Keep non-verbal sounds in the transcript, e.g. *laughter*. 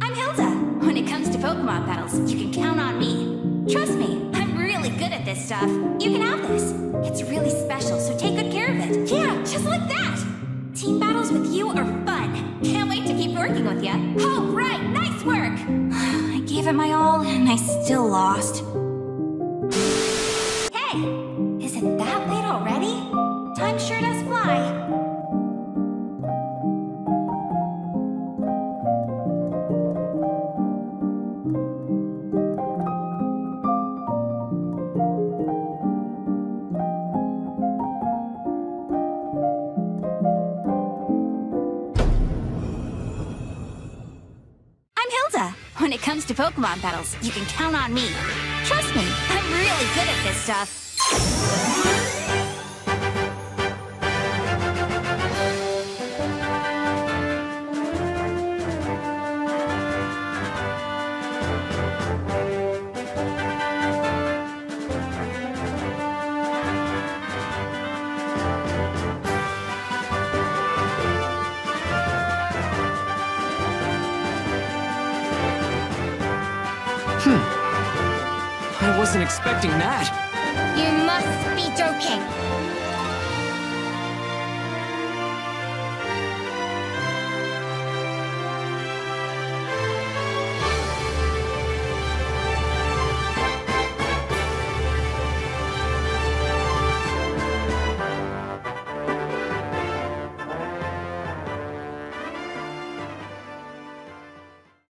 I'm Hilda. When it comes to Pokemon battles, you can count on me. Trust me, I'm really good at this stuff. You can have this. It's really special, so take good care of it. Yeah, just like that. Team battles with you are fun. Can't wait to keep working with you. Oh, right, nice work. *sighs* I gave it my all, and I still lost. Hey, I'm Hilda. When it comes to Pokemon battles, you can count on me. Trust me, I'm really good at this stuff. Hmm. I wasn't expecting that. You must be